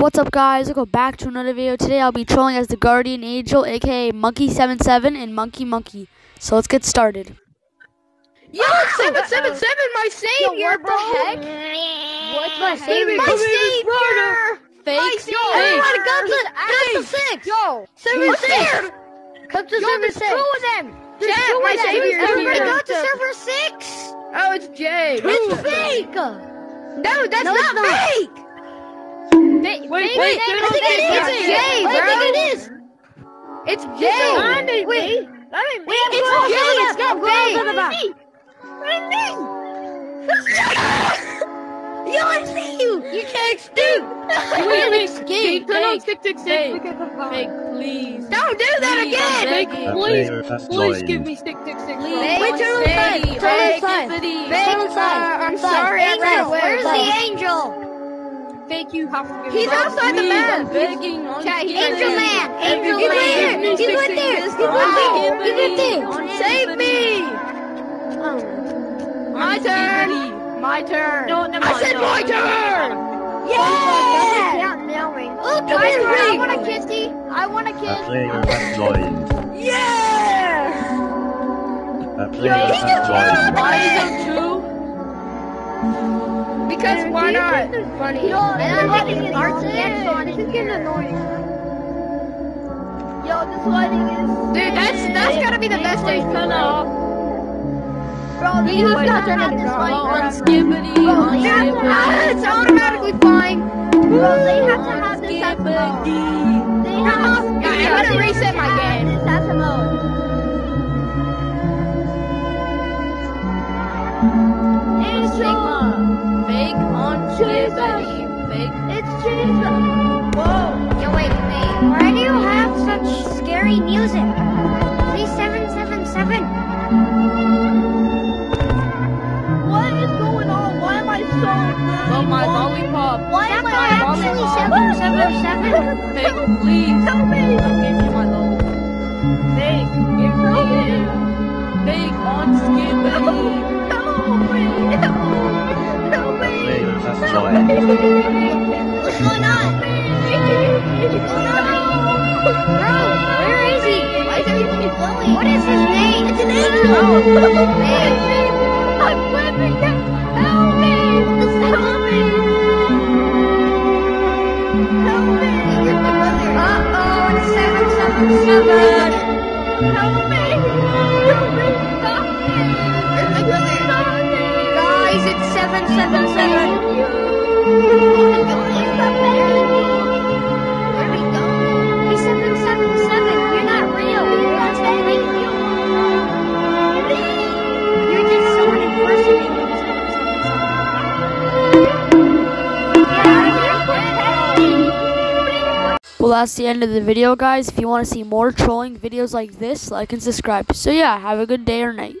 What's up guys, welcome back to another video. Today I'll be trolling as the Guardian Angel, aka Monkey77 and Monke Monke. So let's get started. Yo, ah, seven seven seven, uh, uh, my savior, what bro. the heck? What's my savior? My Come savior. Fake, oh My fake. savior. Everybody got to, Fake. got to six. Yo, Seven I'm six. scared. Come to Yo, server there's six. two of them. There's Chat, two my of savior Everybody here. got to server six. Oh, it's Jay. It's fake. No, that's No, it's not, not. fake. Wait, wait, wait, I don't think say it is. that. Jay, I bro. think it is. It's Jay. Wait, wait. That ain't me. Wait, It's I'm going Jay. to It's the not back. I'm fake. going to the. What is me? Yo, I see you. You can't stoop. Wait, wait, escape. Turn on Fake. six six Fake. please. Don't do that again. I'm Fake, please. Please give me stick six six. Please. Wait, turn on the side. Turn on the Fake. side. Fake. Fake. Turn on the side. I'm Side. sorry. Angel. Where's the angel? Fake you have to give He's outside the Please, map. I'm begging. Chat, you. Angel man. Angel He man. went there. He He went there. He's right there. He went there. Save me. My turn. My turn. No, never I mind. said my turn. Yeah. Look, My it's turn. I me. want a kissy. I want a A kiss. player has joined. Yeah. A player has joined. Why Because why not? Funny. Yo, and I'm making an RTX on it. This is getting annoying. Yo, this lighting is. Dude, that's that's gotta be the best day. Turn off. Bro, they have to turn on this light. on bro. skibbity. On they have to skibbity. It's automatically flying. Bro, they have to have this. They have. Yeah, I'm gonna reset my game. Angel. Fake on skibbity. Fake. It's Jesus. Whoa. Yo, wait, wait. Why do you have such scary music? Z777. What is going on? Why am I so Oh my lollipop. Why am I actually 777? Fake, please. Help me. I'll give you my lollipop. Fake, give me. Fake on skibbity. Player. What's going on? Bro, where is he? Why is everything glowing? What is his name? It's an angel. I'm flipping. Help me. Help me. Help me. Uh-oh, it's 777. Help me. That's the end of the video, guys. If you want to see more trolling videos like this, like and subscribe. So yeah, have a good day or night.